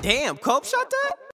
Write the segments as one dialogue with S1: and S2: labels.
S1: Damn, Cope shot that?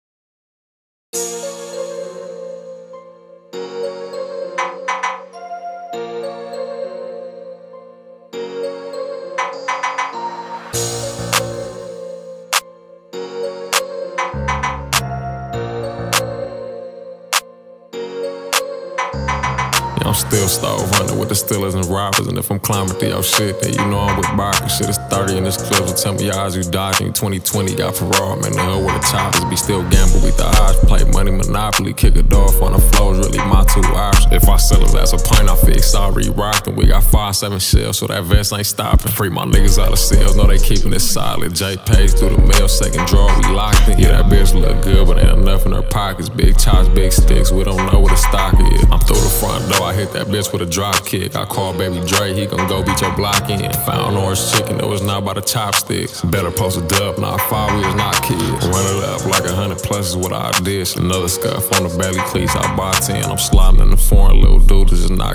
S2: I'm still stove running with the Steelers and robbers. And if I'm climbing through your shit, then you know I'm with Barker. Shit is 30 in this clip, so tell me eyes you dodging. 2020 got Ferrari, man, the hood with the choppers. Be still gamble with the odds. Play money monopoly, kick it off on the flows. Really my two options. If I sell it as a pint, I fix. Sorry, rockin'. We got five, seven shells, so that vest ain't stopping. Free my niggas out of sales, know they keeping it solid. J pays through the mail, second draw, we locked in. Yeah, that bitch look good, but enough in her pockets. Big chops, big sticks, we don't know what the stock is. I'm through the front door, I hit that bitch with a drop kick. I call baby Dre, he gon' go beat your block in. Found orange chicken, it was not by the chopsticks. Better post a dub, not five wheels, not kids. Run it up like a hundred plus is what I dish. Another scuff on the belly cleats, I buy 10. I'm sliding in the foreign little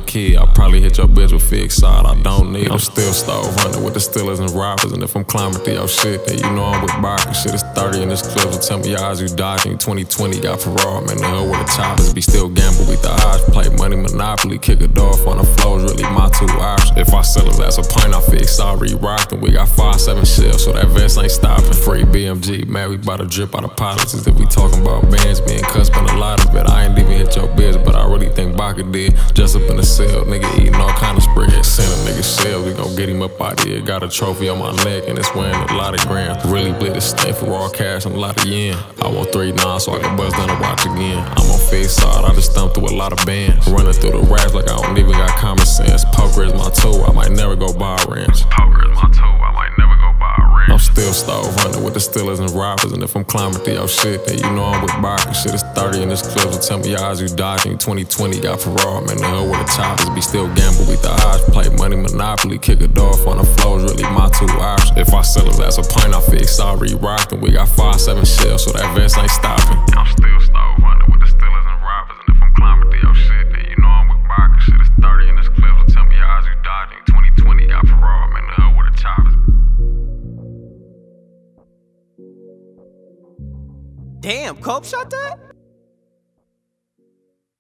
S2: kid. I probably hit your bitch with fixed side, I don't need. I'm still stove running with the Steelers and robbers. And if I'm climbing through your shit, then you know I'm with Barker. Shit is 30 in this club, so tell me eyes you dodging. 2020 got Ferrari, man, the hood with the choppers. Be still gamble with the odds, play money monopoly, kick it off on the flows, really my two options. If I sell it as a pint, I fix. Sorry, rockin'. We got five, seven shells, so that vest ain't stopping. Free BMG, man, we bout to drip out of policies. If we talking about bands being cussed, been a lot of it. I ain't even hit your bitch, but I really think Baka did. Just up in the cell, nigga eating all kind of spread. Send a nigga shell, we gon' get him up out here. Got a trophy on my neck, and it's weighing a lot of grams. Really bleed the stain for raw cash and a lot of yen. I want three so I can buzz down and watch again. I'm on face side, I just thumped through a lot of bands. Running through the raps like I don't even got common sense. Poker is my tool, I might never go buy a ranch. Poker is my tool, I might never go buy a ranch. I'm still stove running with the Steelers and robbers. And if I'm climbing through your shit, then you know I'm with Barker. Shit is 30 in this clip, so tell me eyes you dodging. 2020 got Ferrari, man, the hood with the choppers. Be still gamble with the odds, play money monopoly, kick it off on the flows, really my two options. If I sell it as a pint, I fix. Sorry, rockin'. We got five, seven shells, so that vest ain't stopping. I'm still
S1: Damn, Cope shot that?